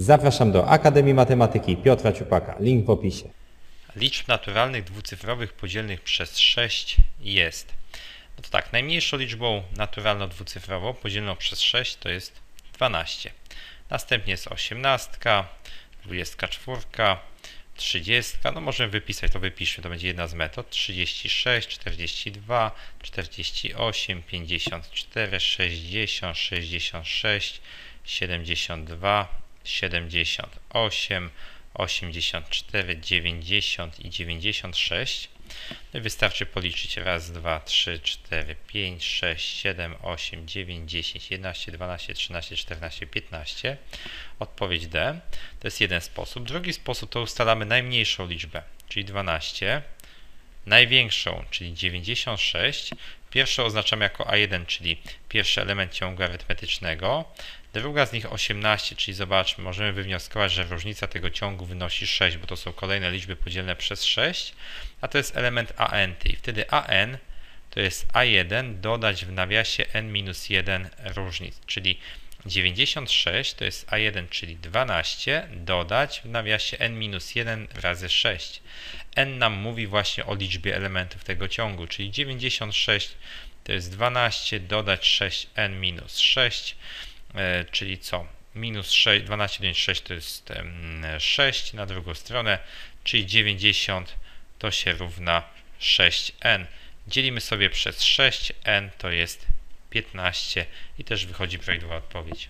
Zapraszam do Akademii Matematyki Piotra Ciupaka. Link w opisie. Liczb naturalnych dwucyfrowych podzielnych przez 6 jest. No to tak, najmniejszą liczbą naturalną dwucyfrową podzielną przez 6 to jest 12. Następnie jest 18, 24, 30. No możemy wypisać, to wypiszmy, to będzie jedna z metod. 36, 42, 48, 54, 60, 66, 72, 78, 84, 90 i 96. No i wystarczy policzyć raz, dwa, trzy, cztery, pięć, sześć, siedem, osiem, dziewięć, dziesięć, jedenaście, dwanaście, trzynaście, czternaście, piętnaście. Odpowiedź D. To jest jeden sposób. Drugi sposób to ustalamy najmniejszą liczbę, czyli 12, największą, czyli 96. Pierwszą oznaczamy jako A1, czyli pierwszy element ciągu arytmetycznego. Druga z nich 18, czyli zobaczmy, możemy wywnioskować, że różnica tego ciągu wynosi 6, bo to są kolejne liczby podzielne przez 6, a to jest element an. I wtedy an to jest a1 dodać w nawiasie n-1 różnic, czyli 96 to jest a1, czyli 12, dodać w nawiasie n-1 razy 6. n nam mówi właśnie o liczbie elementów tego ciągu, czyli 96 to jest 12, dodać 6n minus 6, e, czyli co? Minus 6, 12 do 6 to jest em, 6 na drugą stronę, czyli 90 to się równa 6n. Dzielimy sobie przez 6, n to jest 15 i też wychodzi prawidłowa odpowiedź.